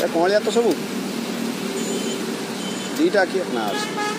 ଏ କଅଁଳିଆ ତ ସବୁ ଦୁଇଟା ଆଖି ନା ଅଛି